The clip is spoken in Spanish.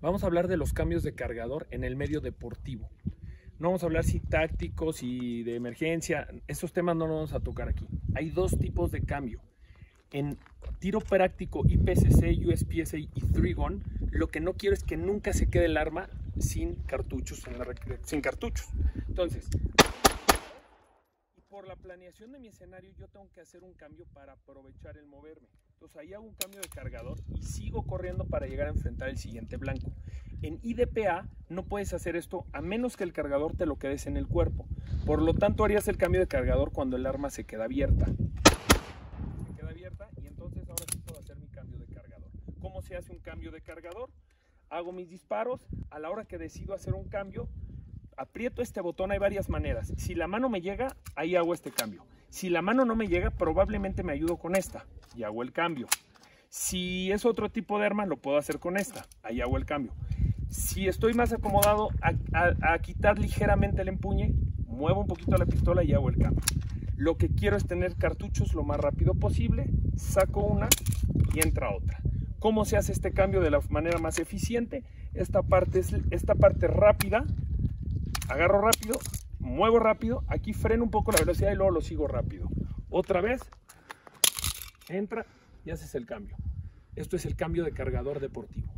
Vamos a hablar de los cambios de cargador en el medio deportivo. No vamos a hablar si tácticos y de emergencia, esos temas no los vamos a tocar aquí. Hay dos tipos de cambio. En tiro práctico IPCC, USPSA y 3 lo que no quiero es que nunca se quede el arma sin cartuchos, sin cartuchos. Entonces, por la planeación de mi escenario yo tengo que hacer un cambio para aprovechar el moverme. Entonces ahí hago un cambio de cargador y sigo corriendo para llegar a enfrentar el siguiente blanco. En IDPA no puedes hacer esto a menos que el cargador te lo quedes en el cuerpo. Por lo tanto harías el cambio de cargador cuando el arma se queda abierta. Se queda abierta y entonces ahora sí puedo hacer mi cambio de cargador. ¿Cómo se hace un cambio de cargador? Hago mis disparos, a la hora que decido hacer un cambio, aprieto este botón, hay varias maneras. Si la mano me llega, ahí hago este cambio. Si la mano no me llega, probablemente me ayudo con esta y hago el cambio. Si es otro tipo de arma, lo puedo hacer con esta, ahí hago el cambio. Si estoy más acomodado a, quitar ligeramente el empuñe, muevo un poquito la pistola y hago el cambio. Lo que quiero es tener cartuchos lo más rápido posible, saco una y entra otra. ¿Cómo se hace este cambio de la manera más eficiente? Esta parte es esta parte rápida agarro rápido, muevo rápido, aquí freno un poco la velocidad y luego lo sigo rápido. Otra vez, entra y haces el cambio. Esto es el cambio de cargador deportivo.